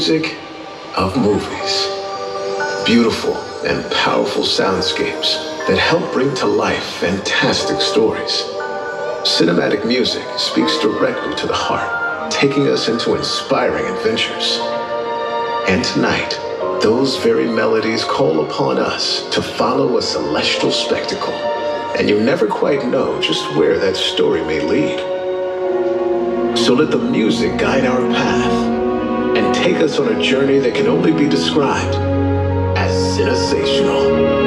music of movies. Beautiful and powerful soundscapes that help bring to life fantastic stories. Cinematic music speaks directly to the heart, taking us into inspiring adventures. And tonight, those very melodies call upon us to follow a celestial spectacle. And you never quite know just where that story may lead. So let the music guide our path take us on a journey that can only be described as CineSational.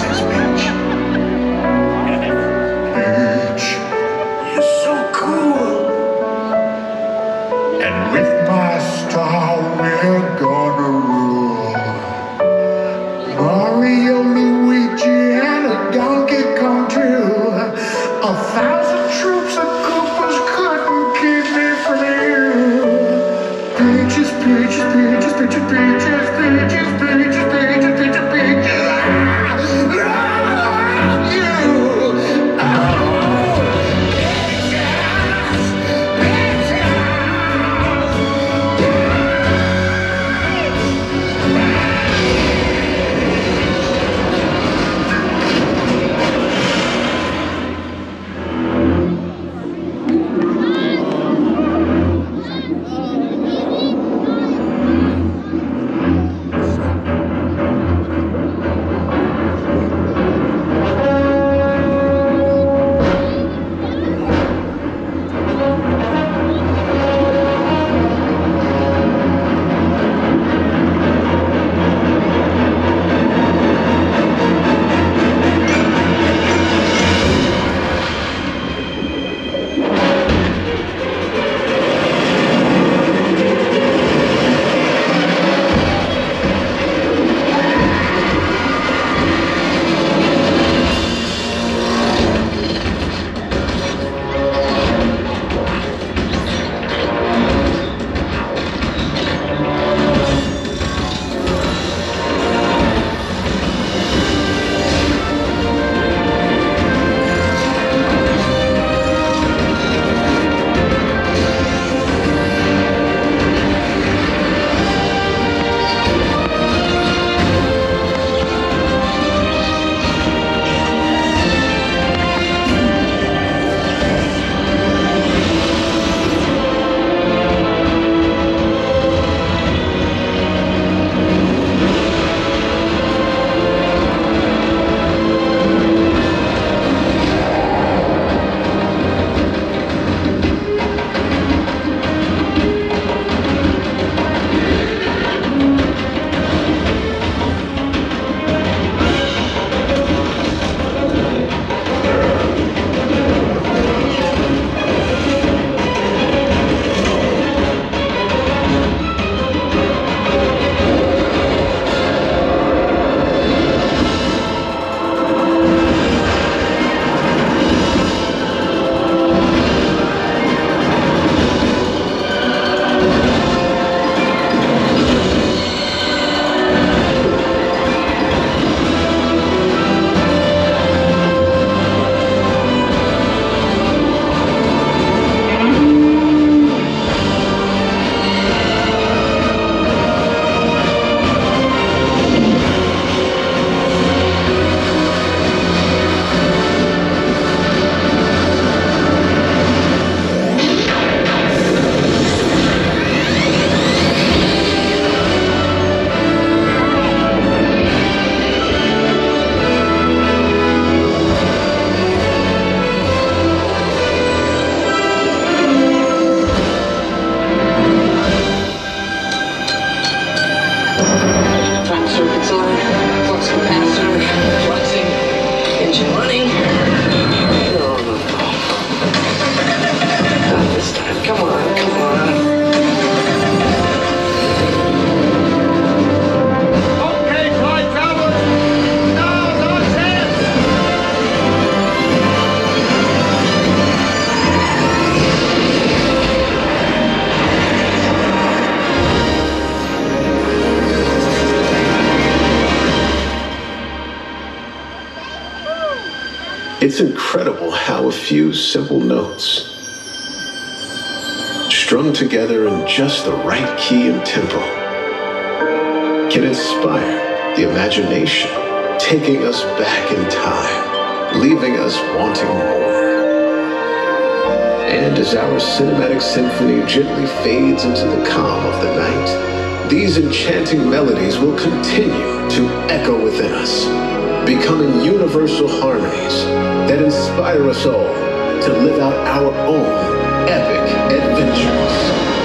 Come on, It's incredible how a few simple notes, strung together in just the right key and tempo, can inspire the imagination, taking us back in time, leaving us wanting more. And as our cinematic symphony gently fades into the calm of the night, these enchanting melodies will continue to echo within us, becoming universal harmonies that inspire us all to live out our own epic adventures.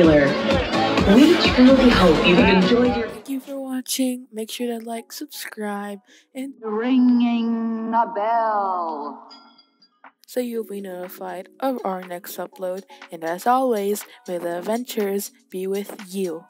popular. We truly hope you've enjoyed your. Thank you for watching. Make sure to like, subscribe, and ringing the bell so you'll be notified of our next upload. And as always, may the adventures be with you.